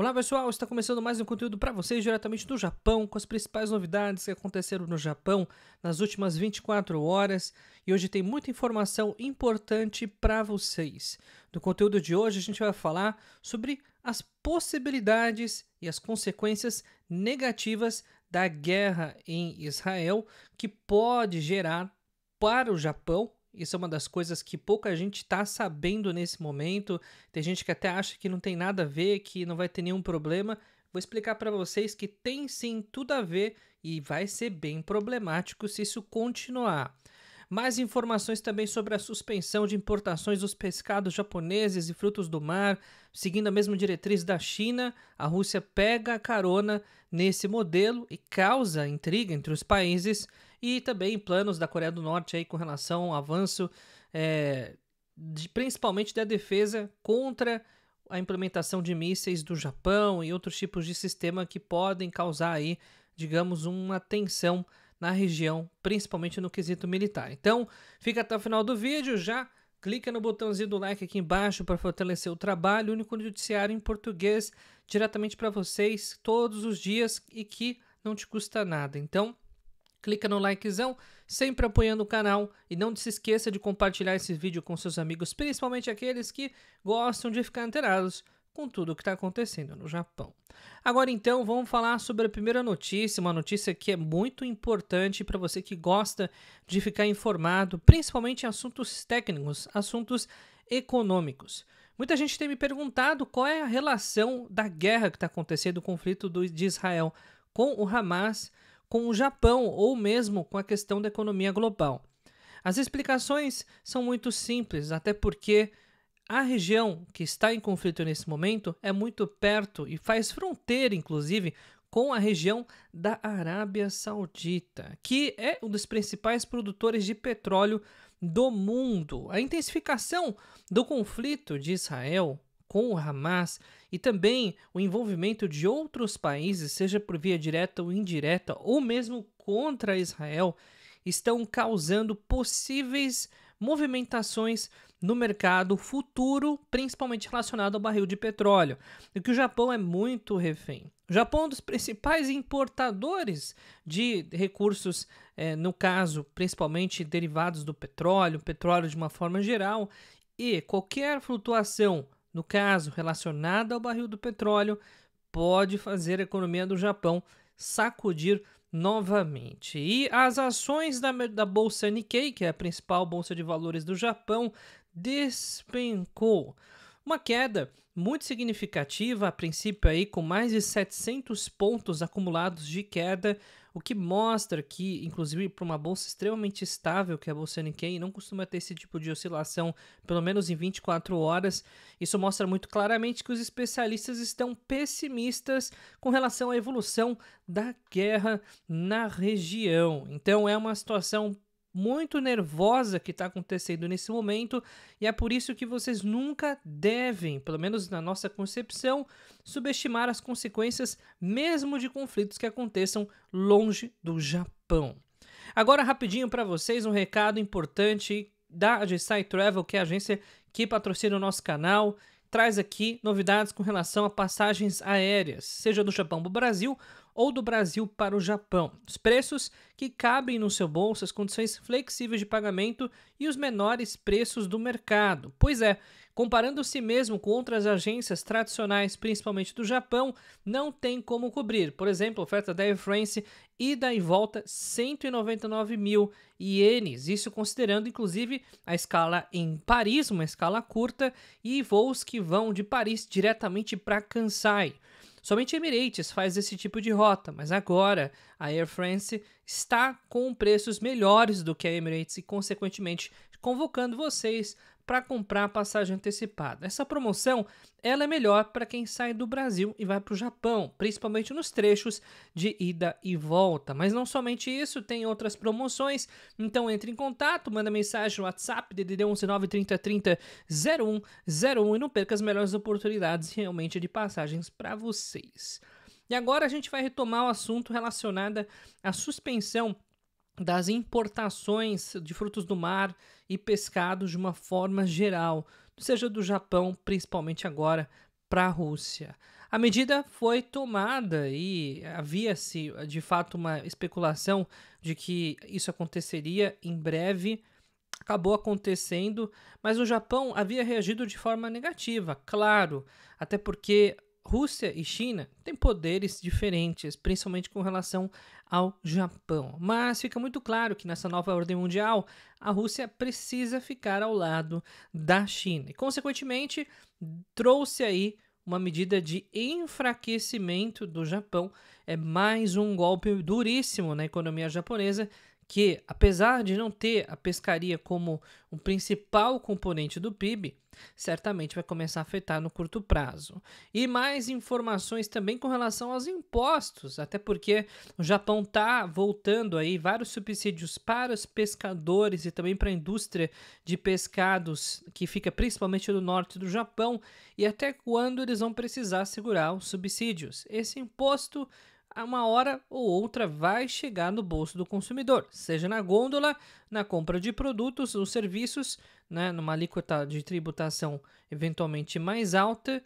Olá pessoal, está começando mais um conteúdo para vocês diretamente do Japão, com as principais novidades que aconteceram no Japão nas últimas 24 horas. E hoje tem muita informação importante para vocês. No conteúdo de hoje a gente vai falar sobre as possibilidades e as consequências negativas da guerra em Israel que pode gerar para o Japão isso é uma das coisas que pouca gente está sabendo nesse momento. Tem gente que até acha que não tem nada a ver, que não vai ter nenhum problema. Vou explicar para vocês que tem sim tudo a ver e vai ser bem problemático se isso continuar. Mais informações também sobre a suspensão de importações dos pescados japoneses e frutos do mar. Seguindo a mesma diretriz da China, a Rússia pega a carona nesse modelo e causa intriga entre os países e também planos da Coreia do Norte aí com relação ao avanço, é, de, principalmente da defesa contra a implementação de mísseis do Japão e outros tipos de sistema que podem causar aí, digamos, uma tensão na região, principalmente no quesito militar. Então, fica até o final do vídeo, já clica no botãozinho do like aqui embaixo para fortalecer o trabalho, o único noticiário em português diretamente para vocês todos os dias e que não te custa nada. Então, clica no likezão, sempre apoiando o canal e não se esqueça de compartilhar esse vídeo com seus amigos, principalmente aqueles que gostam de ficar inteirados com tudo o que está acontecendo no Japão. Agora então, vamos falar sobre a primeira notícia, uma notícia que é muito importante para você que gosta de ficar informado, principalmente em assuntos técnicos, assuntos econômicos. Muita gente tem me perguntado qual é a relação da guerra que está acontecendo, o conflito do, de Israel com o Hamas com o Japão ou mesmo com a questão da economia global. As explicações são muito simples, até porque a região que está em conflito nesse momento é muito perto e faz fronteira, inclusive, com a região da Arábia Saudita, que é um dos principais produtores de petróleo do mundo. A intensificação do conflito de Israel com o Hamas e também o envolvimento de outros países, seja por via direta ou indireta, ou mesmo contra Israel, estão causando possíveis movimentações no mercado futuro, principalmente relacionado ao barril de petróleo, e que o Japão é muito refém. O Japão é um dos principais importadores de recursos, é, no caso, principalmente derivados do petróleo, petróleo de uma forma geral, e qualquer flutuação no caso relacionada ao barril do petróleo, pode fazer a economia do Japão sacudir novamente. E as ações da, da bolsa Nikkei, que é a principal bolsa de valores do Japão, despencou. Uma queda muito significativa, a princípio aí com mais de 700 pontos acumulados de queda, o que mostra que, inclusive para uma bolsa extremamente estável, que é a bolsa Nikkei, não costuma ter esse tipo de oscilação, pelo menos em 24 horas. Isso mostra muito claramente que os especialistas estão pessimistas com relação à evolução da guerra na região. Então é uma situação muito nervosa que está acontecendo nesse momento e é por isso que vocês nunca devem, pelo menos na nossa concepção, subestimar as consequências mesmo de conflitos que aconteçam longe do Japão. Agora rapidinho para vocês um recado importante da Agisai Travel, que é a agência que patrocina o nosso canal, traz aqui novidades com relação a passagens aéreas, seja do Japão para o Brasil ou do Brasil para o Japão. Os preços que cabem no seu bolso, as condições flexíveis de pagamento e os menores preços do mercado. Pois é, comparando-se mesmo com outras agências tradicionais, principalmente do Japão, não tem como cobrir. Por exemplo, a oferta da Air France ida e volta 199 mil ienes, isso considerando inclusive a escala em Paris, uma escala curta, e voos que vão de Paris diretamente para Kansai. Somente a Emirates faz esse tipo de rota, mas agora a Air France está com preços melhores do que a Emirates e, consequentemente, convocando vocês para comprar passagem antecipada. Essa promoção ela é melhor para quem sai do Brasil e vai para o Japão, principalmente nos trechos de ida e volta. Mas não somente isso, tem outras promoções. Então entre em contato, manda mensagem no WhatsApp DDD 119 30 30 0101 e não perca as melhores oportunidades realmente de passagens para vocês. E agora a gente vai retomar o assunto relacionado à suspensão das importações de frutos do mar e pescados de uma forma geral, seja do Japão, principalmente agora, para a Rússia. A medida foi tomada e havia-se de fato uma especulação de que isso aconteceria em breve. Acabou acontecendo, mas o Japão havia reagido de forma negativa, claro, até porque Rússia e China têm poderes diferentes, principalmente com relação ao Japão. Mas fica muito claro que nessa nova ordem mundial, a Rússia precisa ficar ao lado da China. E, consequentemente, trouxe aí uma medida de enfraquecimento do Japão. É mais um golpe duríssimo na economia japonesa que, apesar de não ter a pescaria como um principal componente do PIB, certamente vai começar a afetar no curto prazo. E mais informações também com relação aos impostos, até porque o Japão está voltando aí vários subsídios para os pescadores e também para a indústria de pescados, que fica principalmente no norte do Japão, e até quando eles vão precisar segurar os subsídios. Esse imposto uma hora ou outra vai chegar no bolso do consumidor, seja na gôndola, na compra de produtos ou serviços, né, numa alíquota de tributação eventualmente mais alta,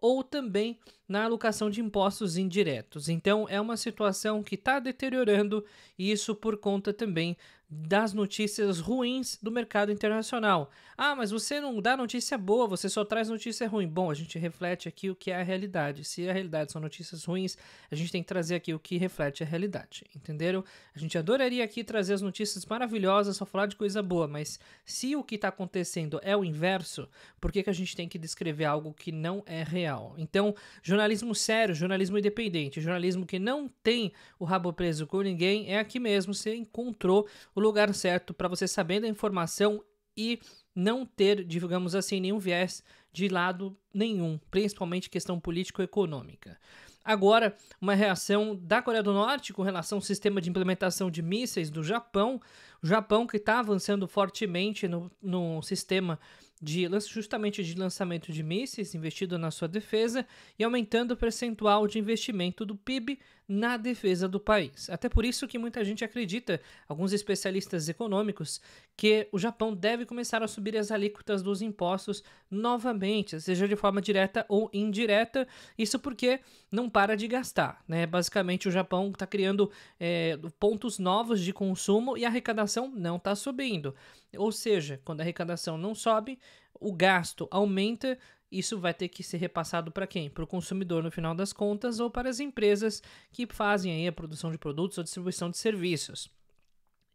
ou também na alocação de impostos indiretos. Então é uma situação que está deteriorando, e isso por conta também das notícias ruins do mercado internacional. Ah, mas você não dá notícia boa, você só traz notícia ruim. Bom, a gente reflete aqui o que é a realidade. Se a realidade são notícias ruins, a gente tem que trazer aqui o que reflete a realidade. Entenderam? A gente adoraria aqui trazer as notícias maravilhosas, só falar de coisa boa, mas se o que está acontecendo é o inverso, por que, que a gente tem que descrever algo que não é real? Então, jornalismo sério, jornalismo independente, jornalismo que não tem o rabo preso com ninguém, é aqui mesmo. Você encontrou o lugar certo para você saber da informação e não ter, digamos assim, nenhum viés de lado nenhum, principalmente questão político-econômica. Agora, uma reação da Coreia do Norte com relação ao sistema de implementação de mísseis do Japão. O Japão que está avançando fortemente no, no sistema de justamente de lançamento de mísseis investido na sua defesa e aumentando o percentual de investimento do PIB na defesa do país. Até por isso que muita gente acredita, alguns especialistas econômicos, que o Japão deve começar a subir as alíquotas dos impostos novamente, seja de forma direta ou indireta. Isso porque não para de gastar, né? Basicamente o Japão está criando é, pontos novos de consumo e a arrecadação não está subindo. Ou seja, quando a arrecadação não sobe, o gasto aumenta, isso vai ter que ser repassado para quem? Para o consumidor no final das contas ou para as empresas que fazem aí a produção de produtos ou distribuição de serviços.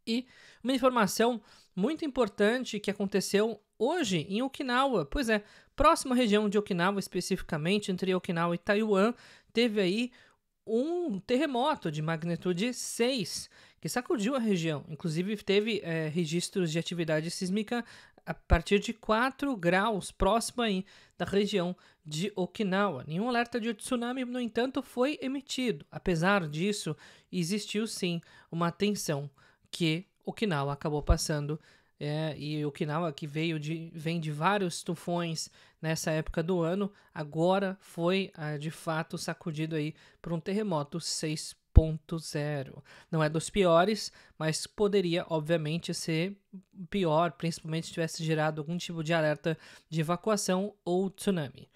E uma informação muito importante que aconteceu hoje em Okinawa, pois é, próxima região de Okinawa, especificamente entre Okinawa e Taiwan, teve aí um terremoto de magnitude 6 que sacudiu a região. Inclusive, teve é, registros de atividade sísmica a partir de 4 graus próximo aí da região de Okinawa. Nenhum alerta de tsunami, no entanto, foi emitido. Apesar disso, existiu sim uma tensão que Okinawa acabou passando. É, e Okinawa, que veio de, vem de vários tufões nessa época do ano, agora foi ah, de fato sacudido aí por um terremoto 6 2.0. Não é dos piores, mas poderia, obviamente, ser pior, principalmente se tivesse gerado algum tipo de alerta de evacuação ou tsunami.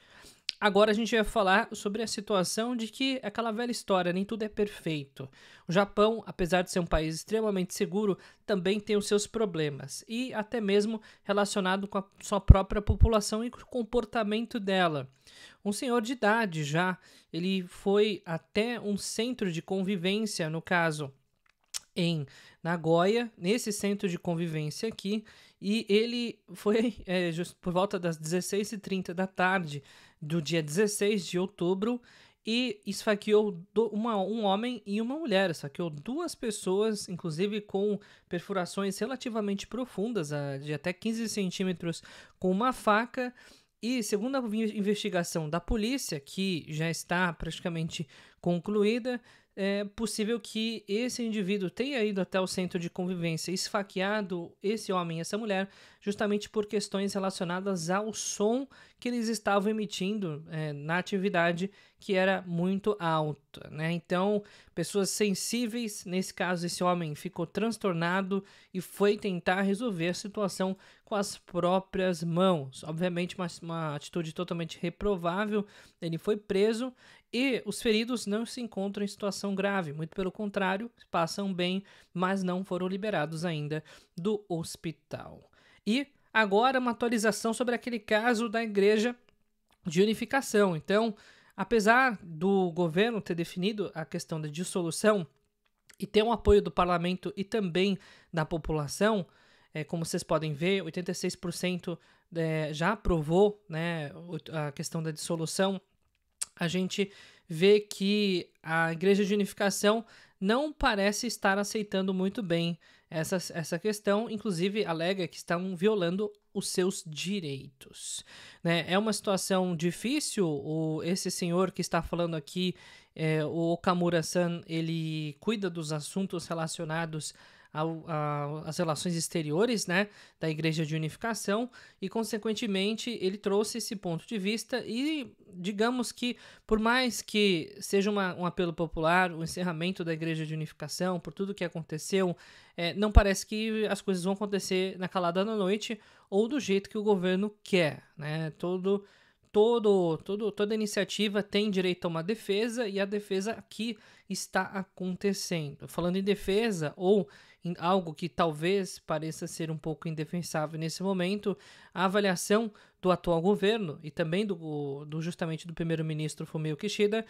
Agora a gente vai falar sobre a situação de que é aquela velha história, nem tudo é perfeito. O Japão, apesar de ser um país extremamente seguro, também tem os seus problemas, e até mesmo relacionado com a sua própria população e com o comportamento dela. Um senhor de idade já, ele foi até um centro de convivência, no caso, em Nagoya, nesse centro de convivência aqui, e ele foi é, por volta das 16h30 da tarde do dia 16 de outubro e esfaqueou uma, um homem e uma mulher. Esfaqueou duas pessoas, inclusive com perfurações relativamente profundas, de até 15 centímetros, com uma faca. E segundo a investigação da polícia, que já está praticamente concluída, é possível que esse indivíduo tenha ido até o centro de convivência, esfaqueado esse homem essa mulher, justamente por questões relacionadas ao som que eles estavam emitindo é, na atividade, que era muito alta. Né? Então, pessoas sensíveis, nesse caso, esse homem ficou transtornado e foi tentar resolver a situação com as próprias mãos. Obviamente, uma, uma atitude totalmente reprovável. Ele foi preso e os feridos não se encontram em situação grave, muito pelo contrário, passam bem, mas não foram liberados ainda do hospital. E agora uma atualização sobre aquele caso da igreja de unificação. Então, apesar do governo ter definido a questão da dissolução e ter um apoio do parlamento e também da população, é, como vocês podem ver, 86% é, já aprovou né, a questão da dissolução. A gente vê que a Igreja de Unificação não parece estar aceitando muito bem essa, essa questão, inclusive alega que estão violando os seus direitos. Né? É uma situação difícil, o, esse senhor que está falando aqui, é, o Okamura-san, ele cuida dos assuntos relacionados às relações exteriores né, da Igreja de Unificação e, consequentemente, ele trouxe esse ponto de vista e, digamos que, por mais que seja uma, um apelo popular, o encerramento da Igreja de Unificação, por tudo que aconteceu, é, não parece que as coisas vão acontecer na calada da noite ou do jeito que o governo quer. Né? Todo todo, todo, toda iniciativa tem direito a uma defesa e a defesa aqui está acontecendo. Falando em defesa ou algo que talvez pareça ser um pouco indefensável nesse momento, a avaliação do atual governo e também do, do justamente do primeiro-ministro Fumio Kishida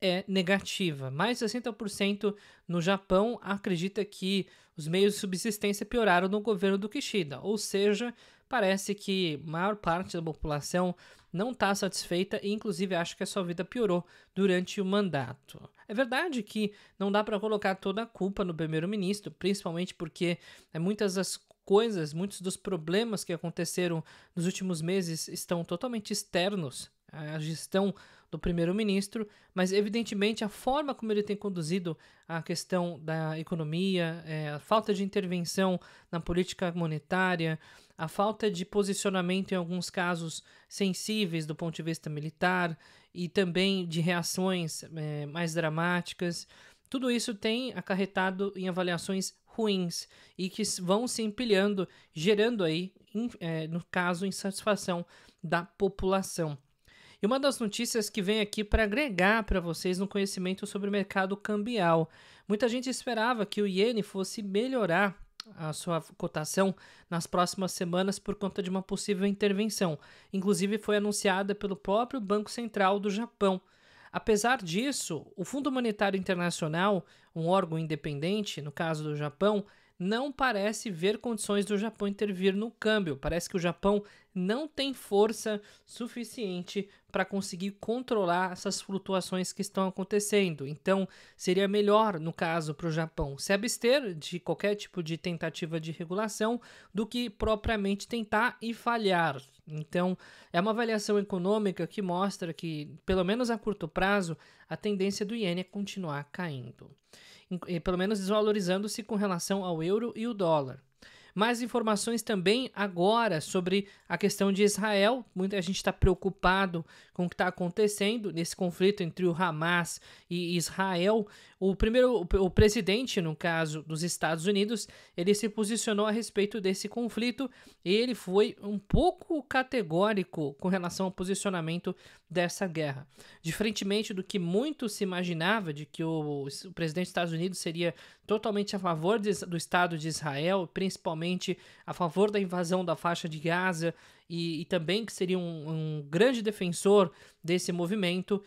é negativa. Mais de 60% no Japão acredita que os meios de subsistência pioraram no governo do Kishida, ou seja, parece que a maior parte da população não está satisfeita e, inclusive, acha que a sua vida piorou durante o mandato. É verdade que não dá para colocar toda a culpa no primeiro-ministro, principalmente porque é, muitas das coisas, muitos dos problemas que aconteceram nos últimos meses estão totalmente externos à gestão do primeiro-ministro, mas evidentemente a forma como ele tem conduzido a questão da economia, é, a falta de intervenção na política monetária, a falta de posicionamento em alguns casos sensíveis do ponto de vista militar e também de reações é, mais dramáticas, tudo isso tem acarretado em avaliações ruins e que vão se empilhando, gerando aí, é, no caso, insatisfação da população. E uma das notícias que vem aqui para agregar para vocês no conhecimento sobre o mercado cambial. Muita gente esperava que o iene fosse melhorar a sua cotação nas próximas semanas por conta de uma possível intervenção. Inclusive foi anunciada pelo próprio Banco Central do Japão. Apesar disso, o Fundo Monetário Internacional, um órgão independente, no caso do Japão, não parece ver condições do Japão intervir no câmbio. Parece que o Japão não tem força suficiente para conseguir controlar essas flutuações que estão acontecendo. Então, seria melhor, no caso, para o Japão se abster de qualquer tipo de tentativa de regulação do que propriamente tentar e falhar. Então, é uma avaliação econômica que mostra que, pelo menos a curto prazo, a tendência do iene é continuar caindo pelo menos desvalorizando-se com relação ao euro e o dólar. Mais informações também agora sobre a questão de Israel. Muita gente está preocupado com o que está acontecendo nesse conflito entre o Hamas e Israel. O primeiro, o presidente, no caso dos Estados Unidos, ele se posicionou a respeito desse conflito e ele foi um pouco categórico com relação ao posicionamento dessa guerra. Diferentemente do que muito se imaginava, de que o, o presidente dos Estados Unidos seria totalmente a favor de, do Estado de Israel, principalmente a favor da invasão da faixa de Gaza e, e também que seria um, um grande defensor desse movimento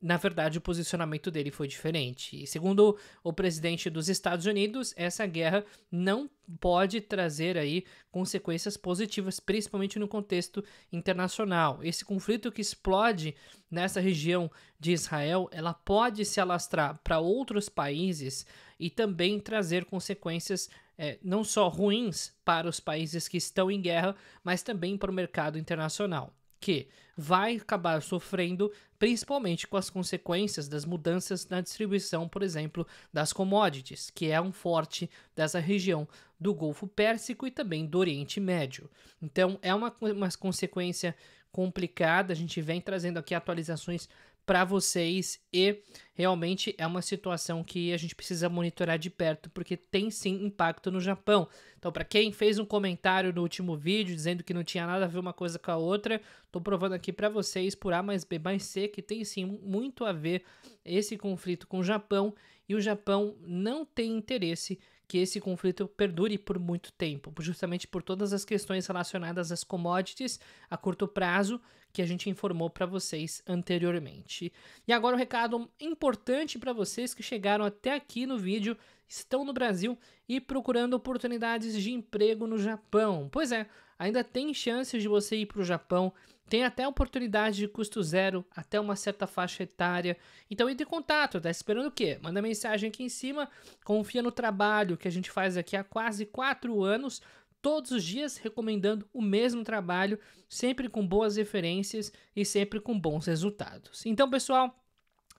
na verdade, o posicionamento dele foi diferente. E segundo o presidente dos Estados Unidos, essa guerra não pode trazer aí consequências positivas, principalmente no contexto internacional. Esse conflito que explode nessa região de Israel, ela pode se alastrar para outros países e também trazer consequências é, não só ruins para os países que estão em guerra, mas também para o mercado internacional que vai acabar sofrendo principalmente com as consequências das mudanças na distribuição, por exemplo, das commodities, que é um forte dessa região do Golfo Pérsico e também do Oriente Médio. Então, é uma, uma consequência complicada. A gente vem trazendo aqui atualizações para vocês e realmente é uma situação que a gente precisa monitorar de perto porque tem sim impacto no Japão. Então, para quem fez um comentário no último vídeo dizendo que não tinha nada a ver uma coisa com a outra, tô provando aqui para vocês por A mais B mais C que tem sim muito a ver esse conflito com o Japão e o Japão não tem interesse que esse conflito perdure por muito tempo, justamente por todas as questões relacionadas às commodities a curto prazo que a gente informou para vocês anteriormente. E agora um recado importante para vocês que chegaram até aqui no vídeo, estão no Brasil e procurando oportunidades de emprego no Japão. Pois é, ainda tem chances de você ir para o Japão, tem até oportunidade de custo zero até uma certa faixa etária. Então entre em contato, tá esperando o quê? Manda mensagem aqui em cima, confia no trabalho que a gente faz aqui há quase quatro anos, todos os dias recomendando o mesmo trabalho, sempre com boas referências e sempre com bons resultados. Então, pessoal,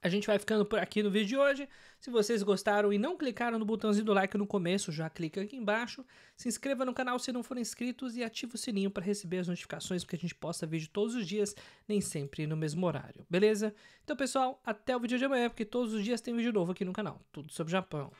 a gente vai ficando por aqui no vídeo de hoje. Se vocês gostaram e não clicaram no botãozinho do like no começo, já clica aqui embaixo. Se inscreva no canal se não forem inscritos e ative o sininho para receber as notificações, porque a gente posta vídeo todos os dias, nem sempre no mesmo horário, beleza? Então, pessoal, até o vídeo de amanhã, porque todos os dias tem vídeo novo aqui no canal. Tudo sobre Japão.